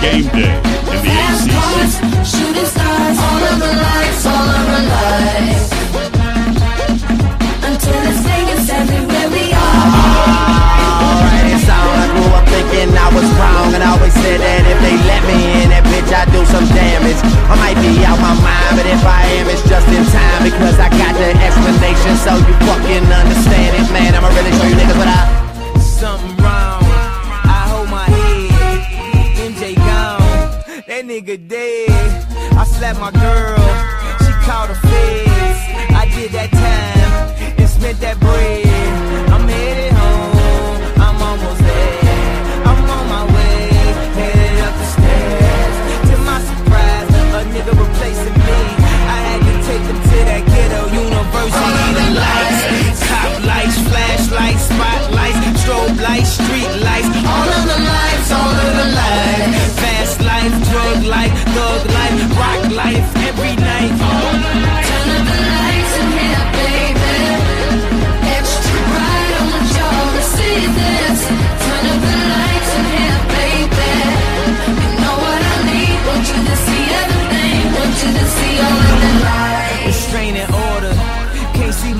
game day in the ACC.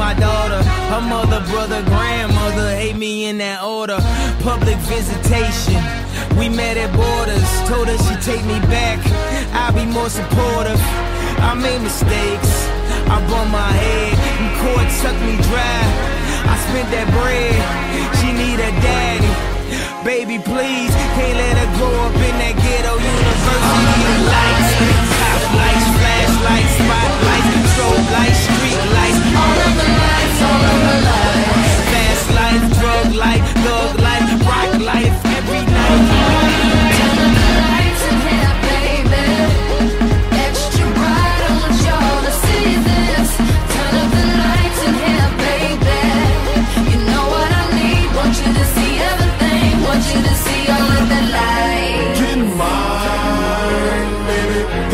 my daughter. Her mother, brother, grandmother hate me in that order. Public visitation. We met at borders. Told her she'd take me back. I'll be more supportive. I made mistakes. I bumped my head. And court sucked me dry. I spent that bread. She need a daddy. Baby, please, can't let her grow up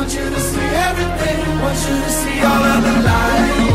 want you to see everything. Want you to see all of the light.